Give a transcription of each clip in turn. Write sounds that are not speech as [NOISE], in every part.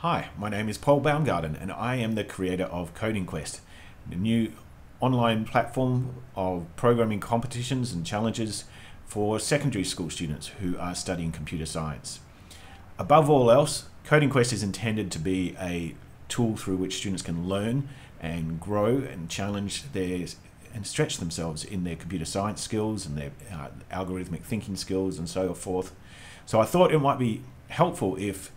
Hi, my name is Paul Baumgarten and I am the creator of Coding Quest, the new online platform of programming competitions and challenges for secondary school students who are studying computer science. Above all else, Coding Quest is intended to be a tool through which students can learn and grow and challenge their and stretch themselves in their computer science skills and their uh, algorithmic thinking skills and so forth. So I thought it might be helpful if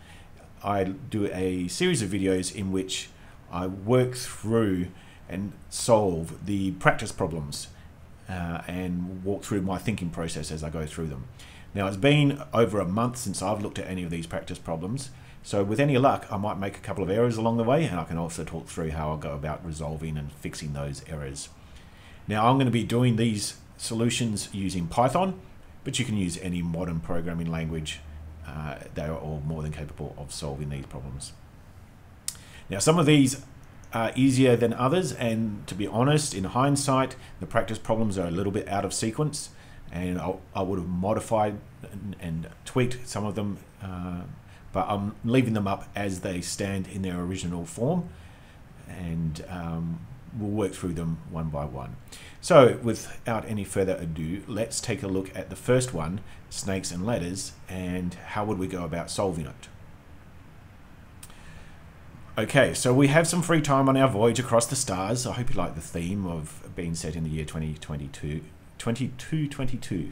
I do a series of videos in which I work through and solve the practice problems uh, and walk through my thinking process as I go through them. Now it's been over a month since I've looked at any of these practice problems so with any luck I might make a couple of errors along the way and I can also talk through how I'll go about resolving and fixing those errors. Now I'm going to be doing these solutions using Python but you can use any modern programming language uh, they are all more than capable of solving these problems. Now, some of these are easier than others, and to be honest, in hindsight, the practice problems are a little bit out of sequence, and I, I would have modified and, and, tweaked some of them, uh, but I'm leaving them up as they stand in their original form, and um, we'll work through them one by one. So without any further ado, let's take a look at the first one, snakes and ladders, and how would we go about solving it. Okay, so we have some free time on our voyage across the stars. I hope you like the theme of being set in the year 2022, 2222,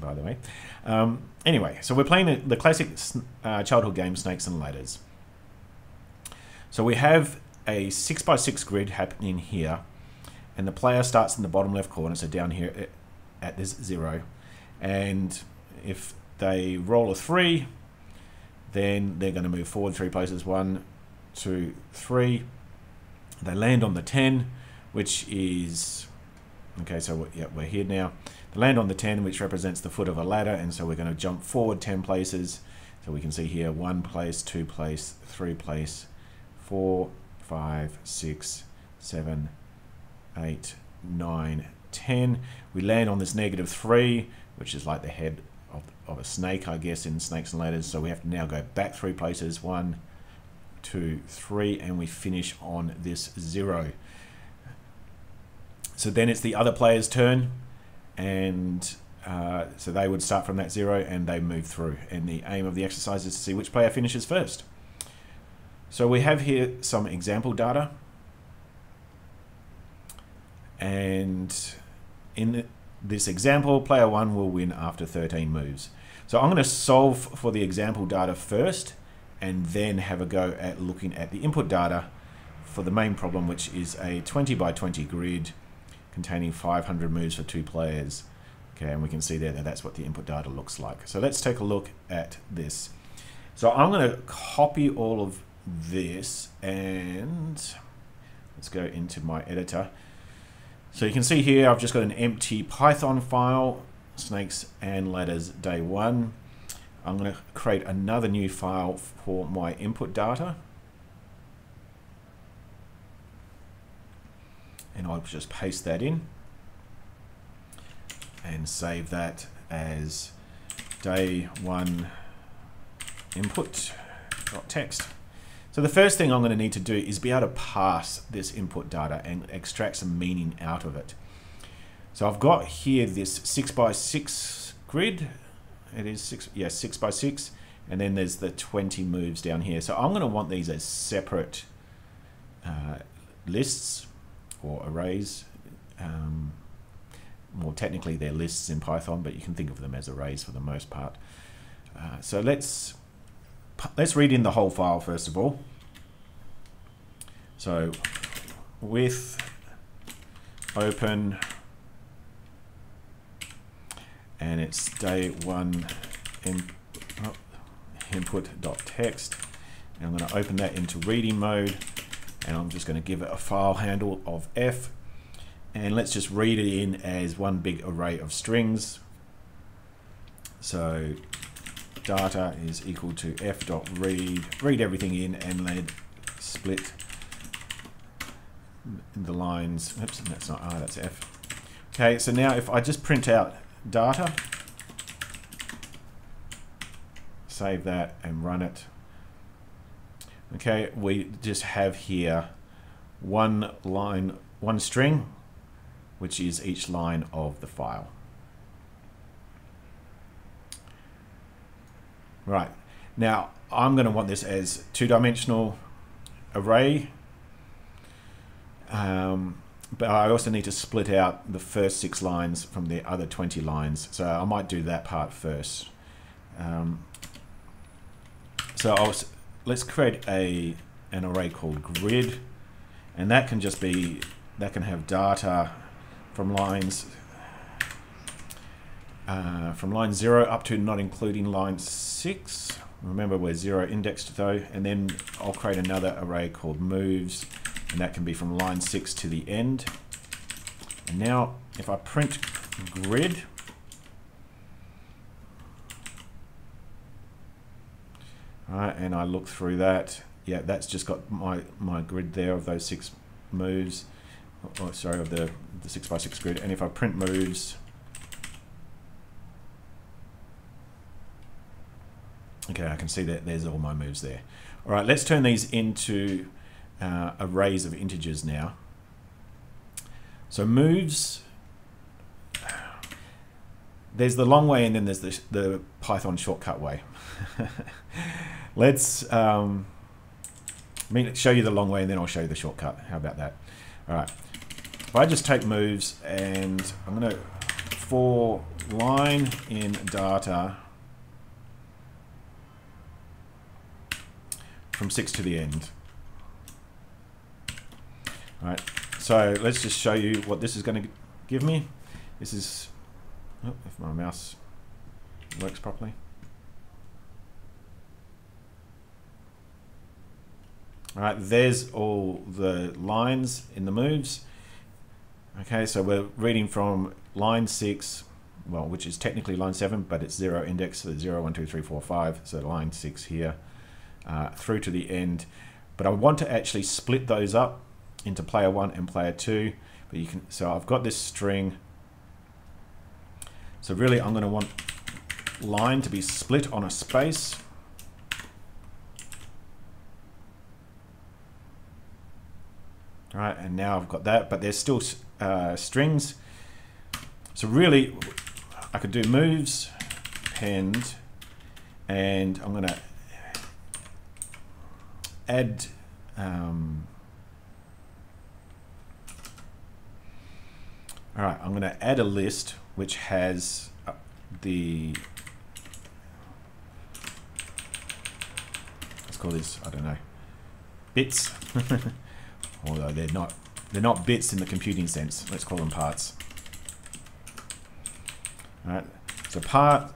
by the way. Um, anyway, so we're playing the classic uh, childhood game, Snakes and Ladders. So we have a 6x6 grid happening here. And the player starts in the bottom left corner so down here eh, at this zero. And if they roll a three then they're going to move forward. Three places one two three. They land on the 10 which is okay so we're, yeah, we're here now. They land on the 10 which represents the foot of a ladder and so we're going to jump forward 10 places. So we can see here one place two place three place four five, six, seven, eight, nine, ten. We land on this negative three, which is like the head of, of a snake, I guess, in snakes and ladders. So we have to now go back three places. One, two, three, and we finish on this zero. So then it's the other player's turn, and uh, so they would start from that zero and they move through. And the aim of the exercise is to see which player finishes first. So we have here some example data. And in this example, player one will win after 13 moves. So I'm going to solve for the example data first and then have a go at looking at the input data for the main problem, which is a 20 by 20 grid containing 500 moves for two players. Okay, and we can see there that that's what the input data looks like. So let's take a look at this. So I'm going to copy all of this and let's go into my editor. So you can see here I've just got an empty Python file, snakes and ladders day one. I'm going to create another new file for my input data. And I'll just paste that in and save that as day one input.txt. So the first thing I'm going to need to do is be able to parse this input data and extract some meaning out of it. So I've got here this 6 by 6 grid. It is 6, yeah, 6 by 6 and then there's the 20 moves down here. So I'm going to want these as separate uh, lists or arrays. Um, more technically, they're lists in Python, but you can think of them as arrays for the most part. Uh, so let's let's read in the whole file first of all. So with open and it's day one in, oh, input.txt and I'm going to open that into reading mode and I'm just going to give it a file handle of F. And let's just read it in as one big array of strings. So data is equal to f dot read. Read everything in and then split the lines. Oops that's not r that's f. Okay so now if I just print out data save that and run it. Okay, we just have here one line, one string, which is each line of the file. Right, now I'm going to want this as two-dimensional array, um, but I also need to split out the first six lines from the other 20 lines, so I might do that part first. Um, so I'll, let's create a an array called grid, and that can just be that can have data from lines uh, from line zero up to not including line six. Remember we're zero indexed though, and then I'll create another array called moves, and that can be from line six to the end. And now if I print grid, Right, and I look through that. Yeah, that's just got my, my grid there of those six moves. Oh, sorry, of the, the six by six grid. And if I print moves, okay, I can see that there's all my moves there. All right, let's turn these into uh, arrays of integers now. So moves, there's the long way and then there's the, the Python shortcut way. [LAUGHS] Let's um, show you the long way and then I'll show you the shortcut. How about that? All right. If I just take moves and I'm going to, for line in data from 6 to the end. All right. So let's just show you what this is going to give me. This is, oh, if my mouse works properly. All right, there's all the lines in the moves. Okay, so we're reading from line six, well, which is technically line seven, but it's zero index, so zero, one, two, three, four, five. So line six here uh, through to the end. But I want to actually split those up into player one and player two. But you can, so I've got this string. So really I'm gonna want line to be split on a space. All right, and now I've got that, but there's still uh, strings. So really, I could do moves, append, and I'm gonna add um, all right I'm gonna add a list which has uh, the let's call this I don't know bits [LAUGHS] although they're not they're not bits in the computing sense. Let's call them parts. All right, so part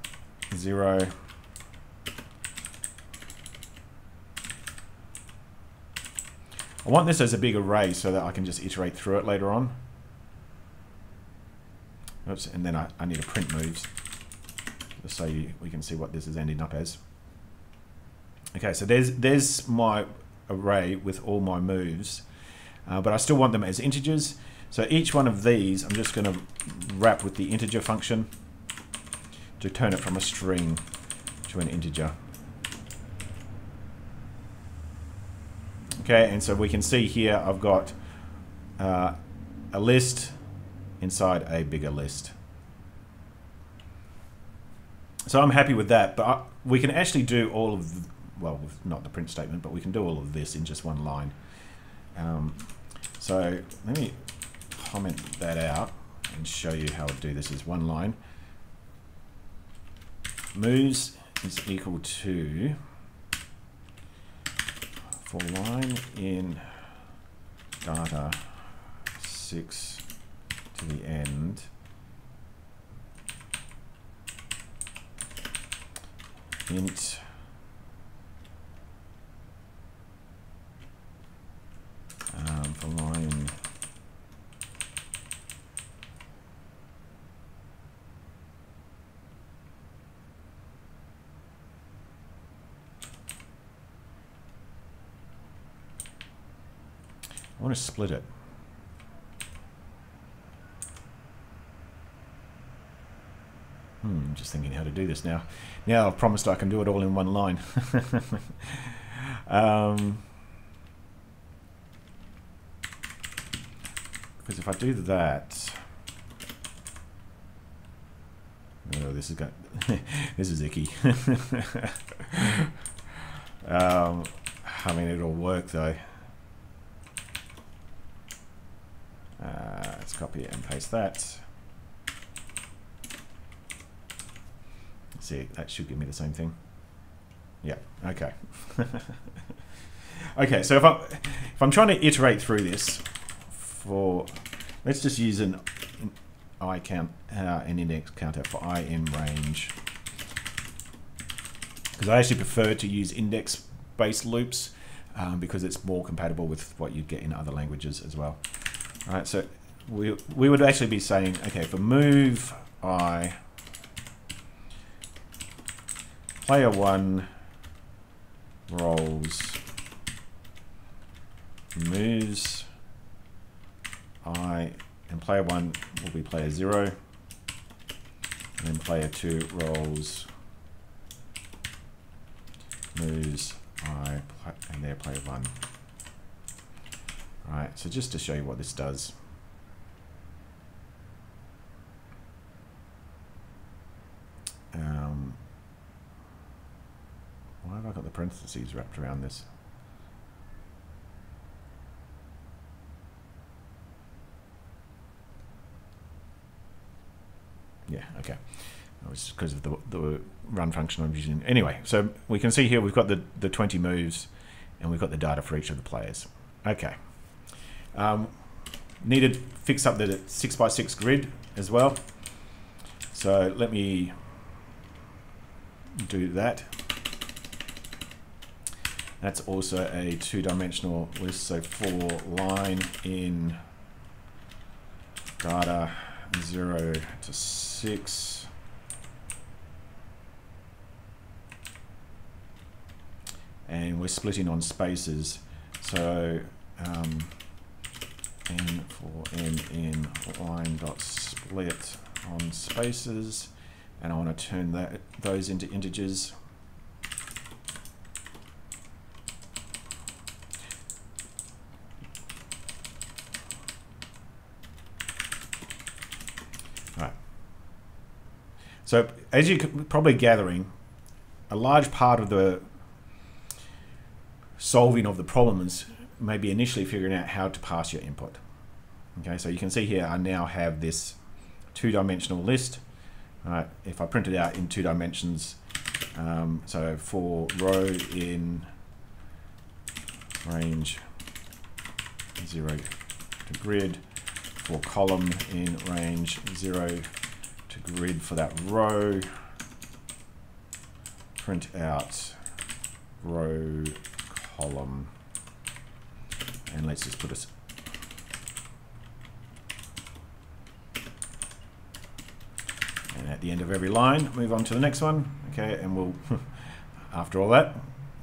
zero. I want this as a big array so that I can just iterate through it later on. Oops, and then I, I need to print moves so you, we can see what this is ending up as. Okay, so there's there's my array with all my moves uh, but I still want them as integers. So each one of these, I'm just going to wrap with the integer function to turn it from a string to an integer. Okay, and so we can see here I've got uh, a list inside a bigger list. So I'm happy with that, but I, we can actually do all of, well, not the print statement, but we can do all of this in just one line. Um, so let me comment that out and show you how to do this as one line. Moves is equal to for line in data 6 to the end. Int want to split it. Hmm, just thinking how to do this now. Now I've promised I can do it all in one line. [LAUGHS] um, because if I do that... Oh, this is got [LAUGHS] this is icky. [LAUGHS] um, I mean, it'll work though. Copy it and paste that. see, that should give me the same thing. Yeah, okay. [LAUGHS] okay, so if I'm, if I'm trying to iterate through this for, let's just use an i count, uh, an index counter for i in range. Because I actually prefer to use index-based loops um, because it's more compatible with what you'd get in other languages as well. All right, so we, we would actually be saying, okay, for move i player one rolls moves I and player one will be player zero and then player two rolls moves I and their player one. Alright, so just to show you what this does. Um, why have I got the parentheses wrapped around this? Yeah, okay. That was because of the, the run function I'm using. Anyway, so we can see here we've got the, the 20 moves and we've got the data for each of the players. Okay. Um, needed fix up the 6x6 grid as well. So let me do that. That's also a two-dimensional list, so for line in data 0 to 6. And we're splitting on spaces, so um, n for n in line dot split on spaces, and I want to turn that those into integers. So as you're probably gathering, a large part of the solving of the problems may be initially figuring out how to parse your input. Okay, so you can see here I now have this two-dimensional list. Right, if I print it out in two dimensions, um, so for row in range 0 to grid, for column in range 0 to grid for that row. Print out row column. And let's just put a and at the end of every line move on to the next one okay and we'll [LAUGHS] after all that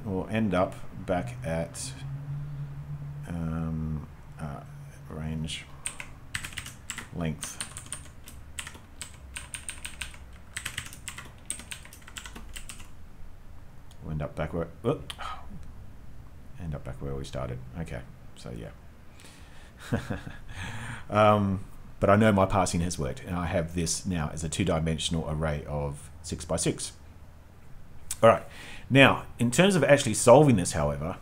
we'll end up back at um, uh, range length end up back where, oh, end up back where we started. Okay, so yeah. [LAUGHS] um, but I know my parsing has worked, and I have this now as a two-dimensional array of six by six. All right, now in terms of actually solving this, however,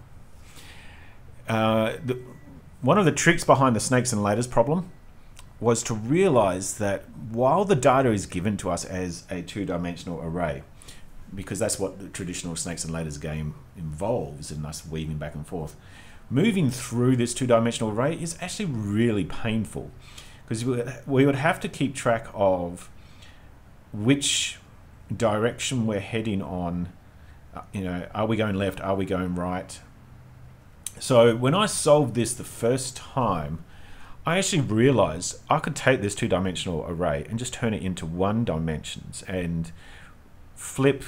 uh, the, one of the tricks behind the snakes and ladders problem was to realize that while the data is given to us as a two-dimensional array, because that's what the traditional snakes and ladders game involves in us weaving back and forth. Moving through this two-dimensional array is actually really painful because we would have to keep track of which direction we're heading on. Uh, you know, are we going left? Are we going right? So when I solved this the first time, I actually realized I could take this two-dimensional array and just turn it into one dimensions and flip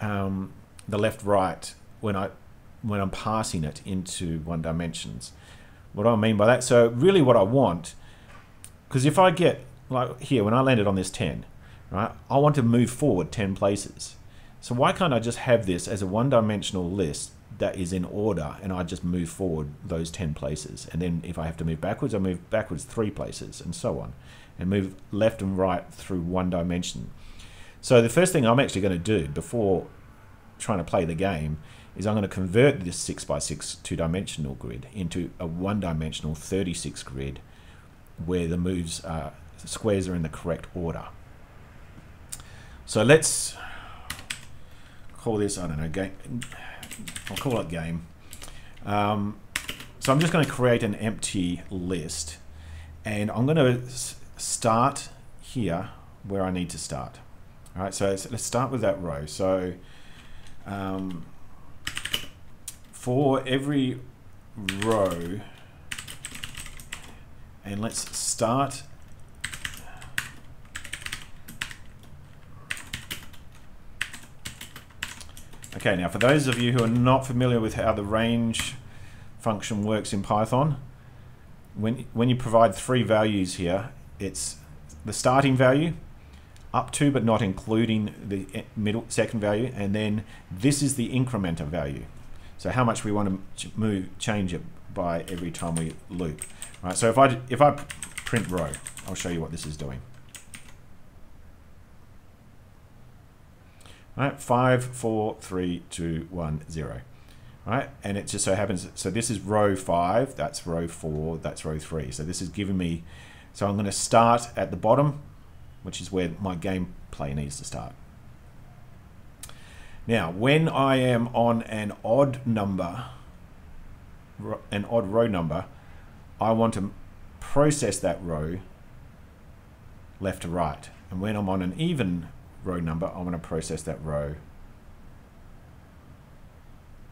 um, the left right when I when I'm passing it into one dimensions. What do I mean by that? So really what I want, because if I get, like here, when I landed on this 10, right, I want to move forward 10 places. So why can't I just have this as a one-dimensional list that is in order and I just move forward those 10 places. And then if I have to move backwards, I move backwards three places and so on. And move left and right through one dimension. So the first thing I'm actually going to do before trying to play the game is I'm going to convert this 6x6 two-dimensional grid into a one-dimensional 36 grid where the moves are, the squares are in the correct order. So let's call this, I don't know, game, I'll call it game. Um, so I'm just going to create an empty list and I'm going to start here where I need to start. All right, so let's start with that row. So um, for every row, and let's start Okay, now for those of you who are not familiar with how the range function works in Python, when, when you provide three values here, it's the starting value, up to but not including the eh, middle second value, and then this is the incrementer value. So how much we want to move, change it by every time we loop. All right, so if I, if I print row, I'll show you what this is doing. right? Five, four, three, two, one, zero, right? And it just so happens, so this is row five, that's row four, that's row three. So this is giving me, so I'm going to start at the bottom, which is where my gameplay needs to start. Now, when I am on an odd number, an odd row number, I want to process that row left to right. And when I'm on an even row number, I want to process that row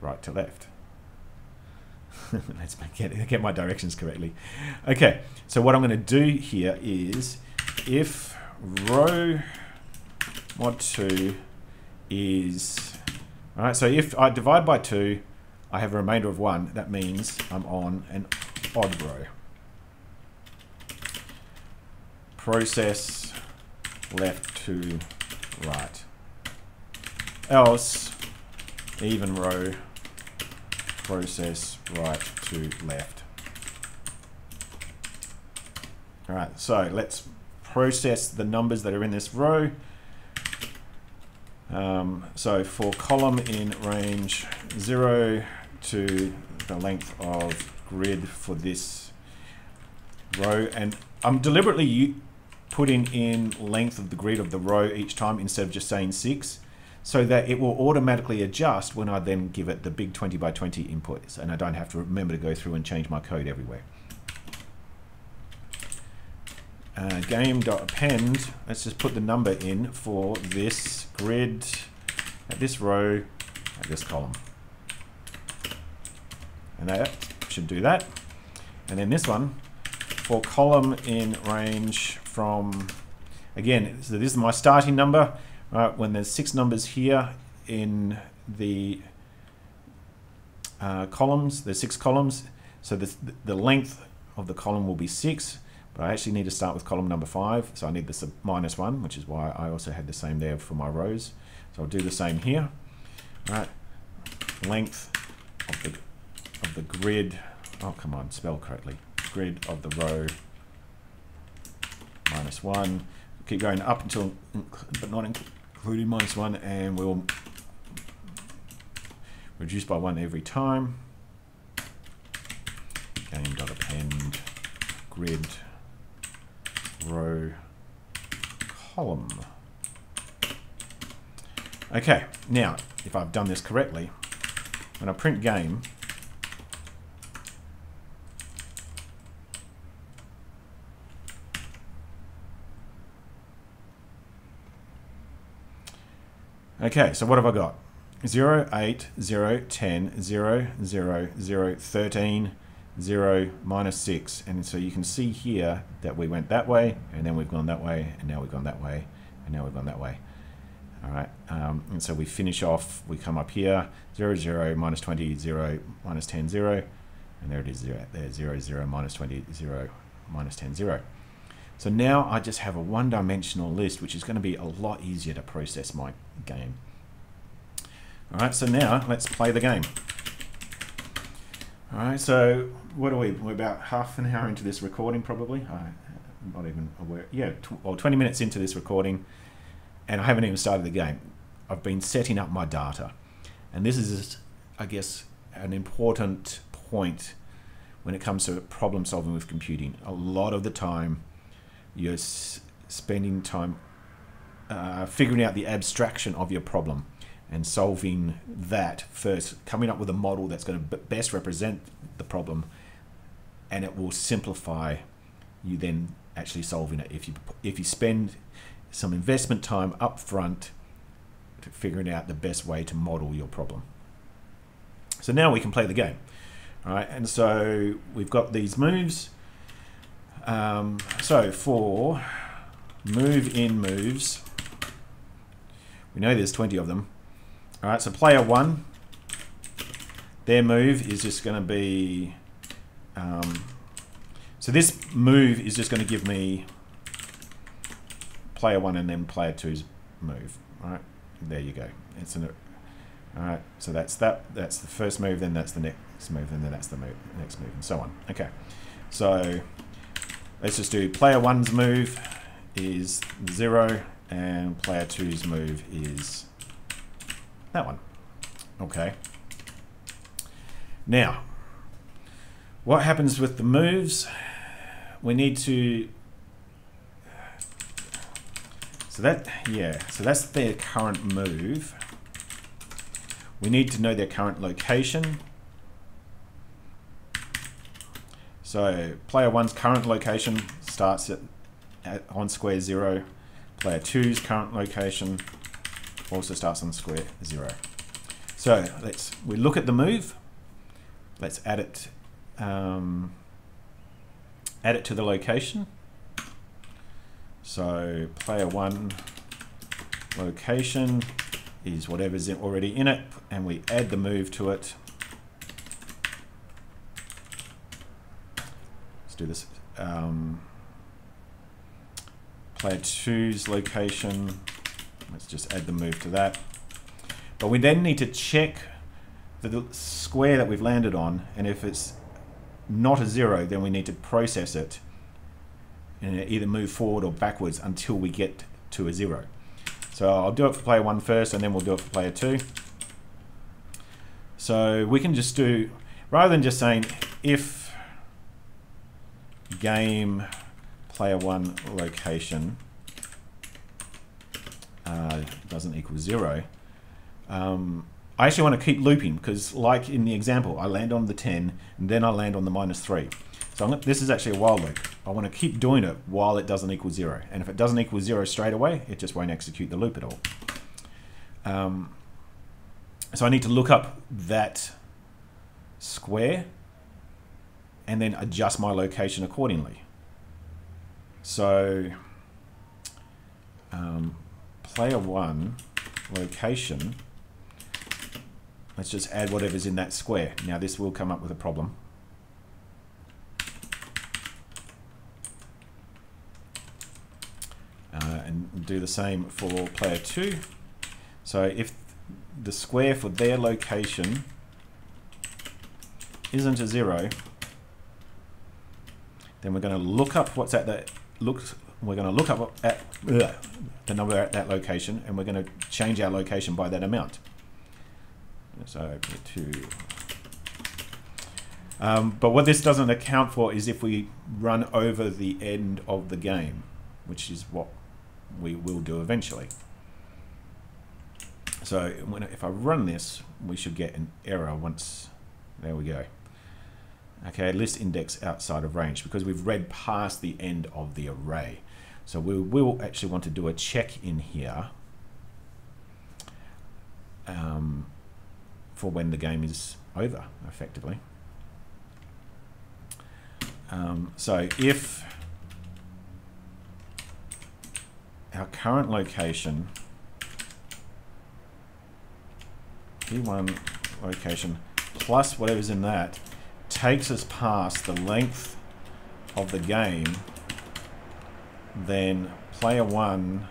right to left. [LAUGHS] Let's get, get my directions correctly. Okay, so what I'm going to do here is if row mod 2 is, all right, so if I divide by 2, I have a remainder of 1, that means I'm on an odd row. Process left to right. Else, even row, process right to left. All right, so let's process the numbers that are in this row. Um, so for column in range 0 to the length of grid for this row, and I'm deliberately putting in length of the grid of the row each time instead of just saying 6 so that it will automatically adjust when I then give it the big 20 by 20 inputs and I don't have to remember to go through and change my code everywhere. Uh, game.append, let's just put the number in for this grid at this row at this column. And that should do that. And then this one for column in range from, again, so this is my starting number, right? When there's six numbers here in the uh, columns, there's six columns, so the, the length of the column will be six, but I actually need to start with column number five, so I need this minus one, which is why I also had the same there for my rows. So I'll do the same here, right? Length of the, of the grid, oh come on, spell correctly, grid of the row minus 1. Keep going up until, but not including minus 1, and we'll reduce by 1 every time. Game.append grid row column. Okay, now, if I've done this correctly, when I print game, Okay, so what have I got? 0, 8, 0, 10, 0, 0, 0, 13, 0, minus 6. And so you can see here that we went that way, and then we've gone that way, and now we've gone that way, and now we've gone that way. All right, um, and so we finish off, we come up here, 0, 0, minus 20, 0, minus 10, 0, and there it is, 0, there, 0, 0, minus 20, 0, minus 10, 0. So now I just have a one-dimensional list, which is going to be a lot easier to process my game. Alright, so now let's play the game. Alright, so what are we? We're about half an hour into this recording probably. I'm not even aware. Yeah, tw well, 20 minutes into this recording and I haven't even started the game. I've been setting up my data. And this is, I guess, an important point when it comes to problem solving with computing. A lot of the time, you're spending time uh, figuring out the abstraction of your problem and solving that first, coming up with a model that's going to best represent the problem, and it will simplify you then actually solving it. If you if you spend some investment time up front to figuring out the best way to model your problem. So now we can play the game. All right, and so we've got these moves. Um, so for move in moves, we know there's 20 of them. All right, so player one, their move is just going to be, um, so this move is just going to give me player one and then player two's move. All right, there you go. It's an, all right, so that's that. That's the first move, then that's the next move, then that's the move, next move, and so on. Okay, so let's just do player one's move is zero, and player two's move is that one. Okay. Now, what happens with the moves? We need to so that, yeah, so that's their current move. We need to know their current location. So player one's current location starts at, at on square zero. Player two's current location also starts on square zero. So let's we look at the move. Let's add it um, add it to the location. So player one location is whatever's already in it, and we add the move to it. Let's do this. Um, player two's location. Let's just add the move to that. But we then need to check the square that we've landed on, and if it's not a zero, then we need to process it and either move forward or backwards until we get to a zero. So I'll do it for player one first and then we'll do it for player two. So we can just do, rather than just saying if game player one location uh, doesn't equal zero, um, I actually want to keep looping because like in the example, I land on the 10 and then I land on the minus 3. So this is actually a while loop. I want to keep doing it while it doesn't equal zero. And if it doesn't equal zero straight away, it just won't execute the loop at all. Um, so I need to look up that square and then adjust my location accordingly. So um, player one location, let's just add whatever's in that square. Now this will come up with a problem. uh, and do the same for player 2. So if the square for their location isn't a 0, then we're going to look up what's at that looks we're going to look up at ugh, the number at that location and we're going to change our location by that amount. So to um, but what this doesn't account for is if we run over the end of the game, which is what we will do eventually. So when, if I run this, we should get an error once, there we go. Okay, list index outside of range because we've read past the end of the array. So we will actually want to do a check in here um, for when the game is over, effectively. Um, so if our current location, P1 location, plus whatever's in that, takes us past the length of the game, then player one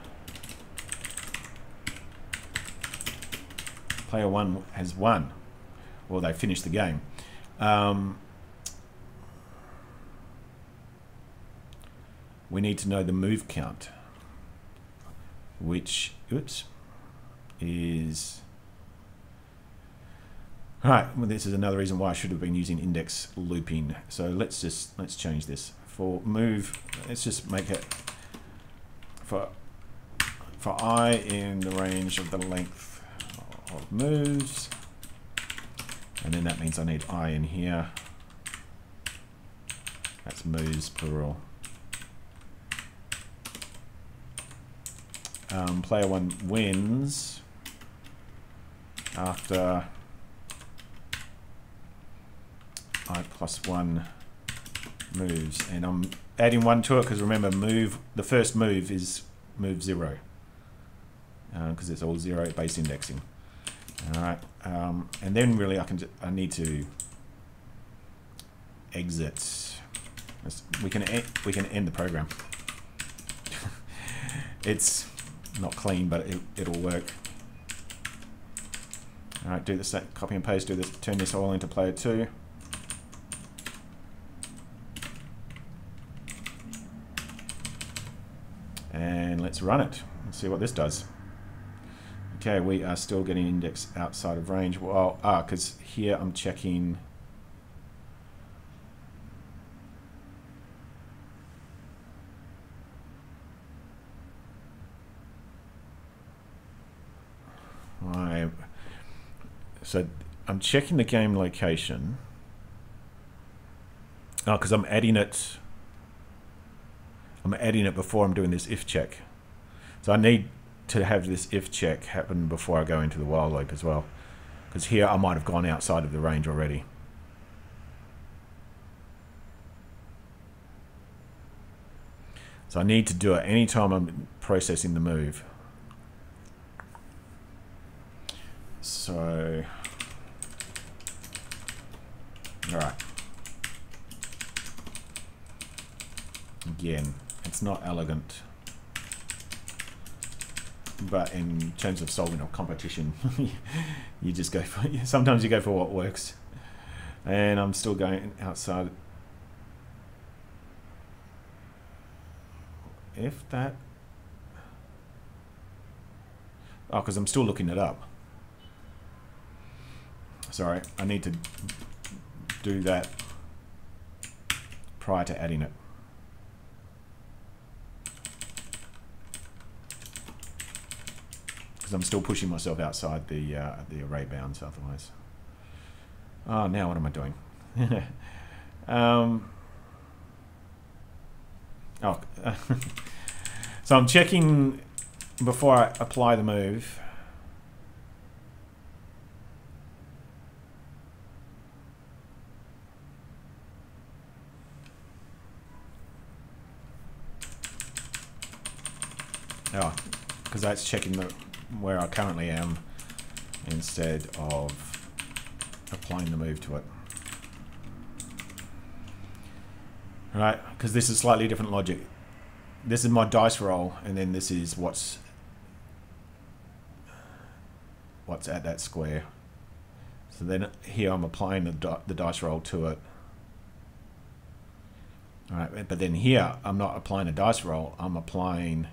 player one has won, or they finished the game. Um, we need to know the move count, which, oops, is all right, well, this is another reason why I should have been using index looping. So let's just, let's change this. For move, let's just make it for, for i in the range of the length of moves. And then that means I need i in here. That's moves plural. Um, player one wins after i plus one moves and I'm adding one to it because remember move the first move is move zero because uh, it's all zero base indexing. All right um, and then really I can I need to exit. We can we can end the program. [LAUGHS] It's not clean but it, it'll work. All right do this copy and paste do this turn this all into player two and let's run it and see what this does. Okay, we are still getting index outside of range. Well, ah, because here I'm checking my so I'm checking the game location. Oh, because I'm adding it I'm adding it before I'm doing this if check. So I need to have this if check happen before I go into the while loop as well. Because here I might have gone outside of the range already. So I need to do it anytime I'm processing the move. So, all right. Again, it's not elegant. But in terms of solving a competition, [LAUGHS] you just go for, [LAUGHS] sometimes you go for what works. And I'm still going outside. If that, oh, because I'm still looking it up. Sorry, I need to do that prior to adding it. Because I'm still pushing myself outside the uh, the array bounds otherwise. Oh, now what am I doing? [LAUGHS] um, oh, [LAUGHS] so I'm checking before I apply the move. Oh, because that's checking the where I currently am instead of applying the move to it. Right, because this is slightly different logic. This is my dice roll, and then this is what's what's at that square. So then here I'm applying the, di the dice roll to it. All right, but then here I'm not applying a dice roll, I'm applying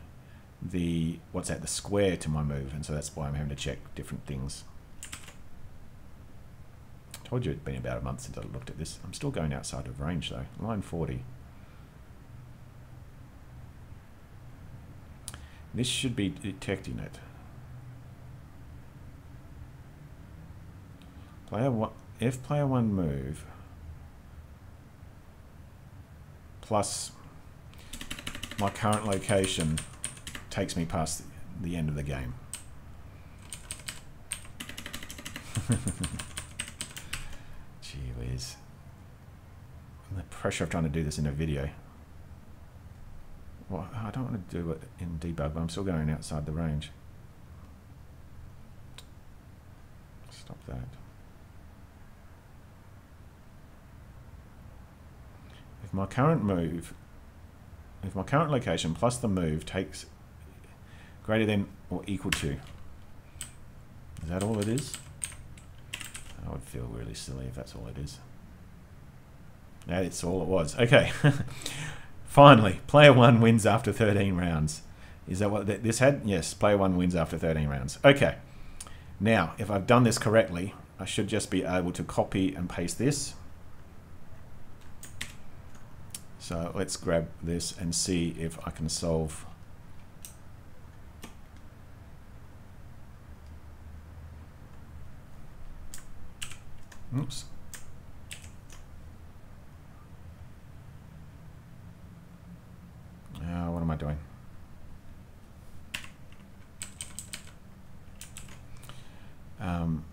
the what's that the square to my move and so that's why I'm having to check different things. Told you it'd been about a month since I looked at this. I'm still going outside of range though. Line 40 this should be detecting it. Player one if player one move plus my current location takes me past the end of the game. [LAUGHS] Gee whiz. The pressure of trying to do this in a video. Well, I don't want to do it in debug, but I'm still going outside the range. Stop that. If my current move, if my current location plus the move takes greater than or equal to. Is that all it is? I would feel really silly if that's all it is. That's all it was. Okay. [LAUGHS] Finally, player one wins after 13 rounds. Is that what this had? Yes, player one wins after 13 rounds. Okay. Now, if I've done this correctly, I should just be able to copy and paste this. So let's grab this and see if I can solve Oops. Uh, what am I doing? Um,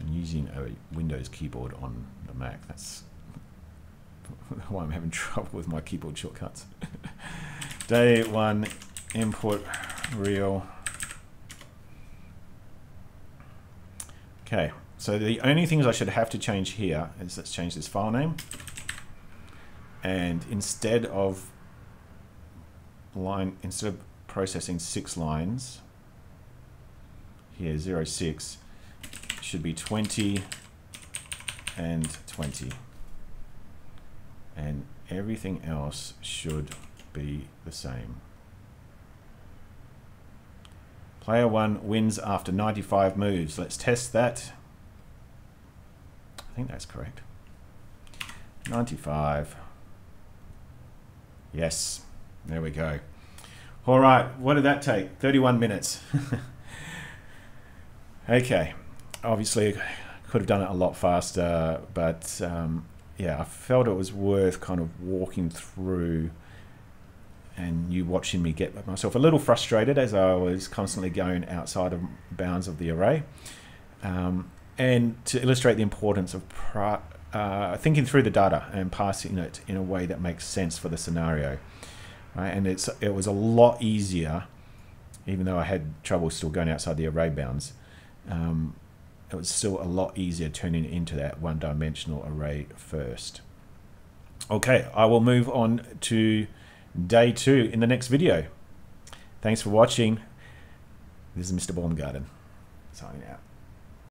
I'm using a Windows keyboard on the Mac. That's [LAUGHS] why I'm having trouble with my keyboard shortcuts. [LAUGHS] Day one input real. Okay, so the only things I should have to change here is let's change this file name. And instead of line, instead of processing six lines, here 06 should be 20 and 20. And everything else should be the same. Player 1 wins after 95 moves. Let's test that. I think that's correct. 95. Yes. There we go. All right. What did that take? 31 minutes. [LAUGHS] okay. Obviously, could have done it a lot faster, but um, yeah, I felt it was worth kind of walking through and you watching me get myself a little frustrated as I was constantly going outside of bounds of the array. Um, and to illustrate the importance of uh, thinking through the data and parsing it in a way that makes sense for the scenario. Right? And it's it was a lot easier, even though I had trouble still going outside the array bounds. Um, it was still a lot easier turning into that one-dimensional array first. Okay, I will move on to day two in the next video. Thanks for watching. This is Mr. Baumgarten signing out.